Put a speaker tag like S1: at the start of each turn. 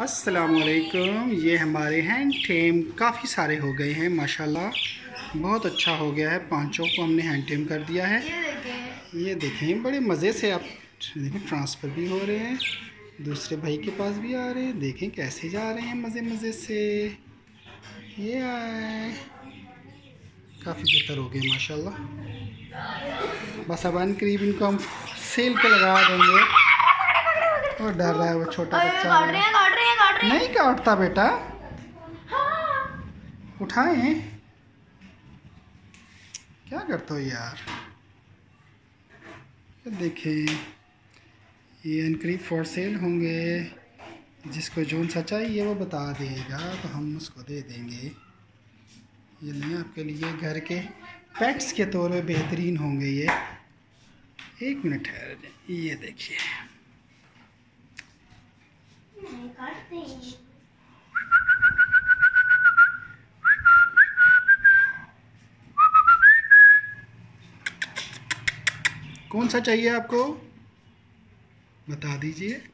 S1: असलकुम ये हमारे हैंड टेम। काफ़ी सारे हो गए हैं माशाल्लाह। बहुत अच्छा हो गया है। पाँचों को हमने हैंड टेम कर दिया है। ये देखें बड़े मज़े से आप देखें ट्रांसफ़र भी हो रहे हैं। दूसरे भाई के पास भी आ रहे हैं। देखें कैसे जा रहे हैं मज़े मज़े से। ये आए। काफ़ी बेहतर हो गए माशाल्लाह। बस अब अन करीब इनको हम सेल पे लगा देंगे। और डर रहा है वो छोटा बच्चा। नहीं काटता बेटा। हाँ। उठाए क्या करते हो यार? देखें ये अनकरीब फॉर सेल होंगे। जिसको जोन सा चाहिए वो बता देगा तो हम उसको दे देंगे। ये नहीं आपके लिए घर के पेट्स के तौर पे बेहतरीन होंगे ये। एक मिनट ठहर जाए ये देखिए। कौन सा चाहिए आपको? बता दीजिए।